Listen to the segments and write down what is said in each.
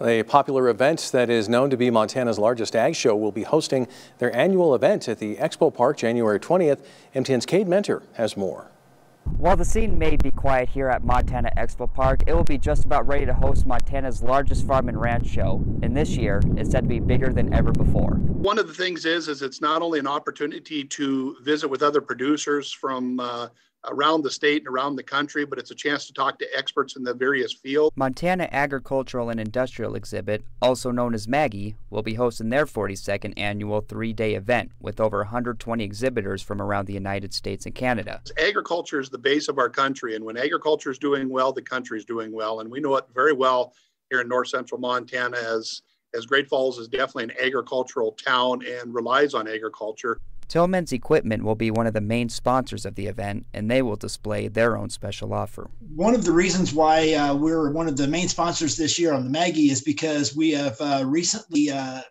A popular event that is known to be Montana's largest ag show will be hosting their annual event at the Expo Park January 20th. MTN's Cade Mentor has more. While the scene may be quiet here at Montana Expo Park, it will be just about ready to host Montana's largest farm and ranch show. And this year, it's said to be bigger than ever before. One of the things is, is it's not only an opportunity to visit with other producers from uh, around the state and around the country, but it's a chance to talk to experts in the various fields. Montana Agricultural and Industrial Exhibit, also known as MAGIE, will be hosting their 42nd annual three-day event with over 120 exhibitors from around the United States and Canada. Agriculture is the base of our country, and when agriculture is doing well, the country is doing well, and we know it very well here in north central Montana as as Great Falls is definitely an agricultural town and relies on agriculture. Tillman's Equipment will be one of the main sponsors of the event, and they will display their own special offer. One of the reasons why uh, we're one of the main sponsors this year on the MAGIE is because we have uh, recently uh,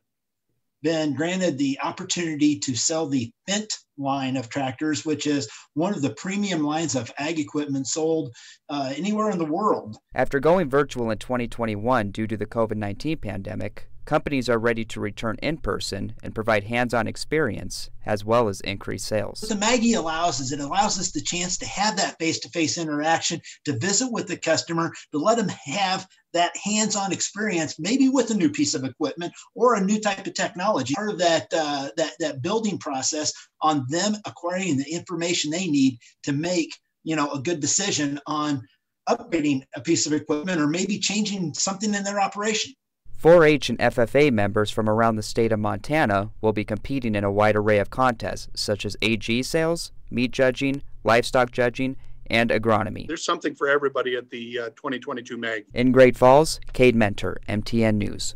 been granted the opportunity to sell the Fendt line of tractors, which is one of the premium lines of ag equipment sold uh, anywhere in the world. After going virtual in 2021 due to the COVID 19 pandemic, companies are ready to return in person and provide hands on experience as well as increase sales. What the MAGIE allows is it allows us the chance to have that face to face interaction, to visit with the customer, to let them have that hands on experience, maybe with a new piece of equipment or a new type of technology. Part of that, uh, that, that building process on them acquiring the information they need to make you know a good decision on upgrading a piece of equipment or maybe changing something in their operation. 4 H and FFA members from around the state of Montana will be competing in a wide array of contests such as AG sales, meat judging, livestock judging, and agronomy. There's something for everybody at the uh, 2022 MAG. In Great Falls, Cade Mentor, MTN News.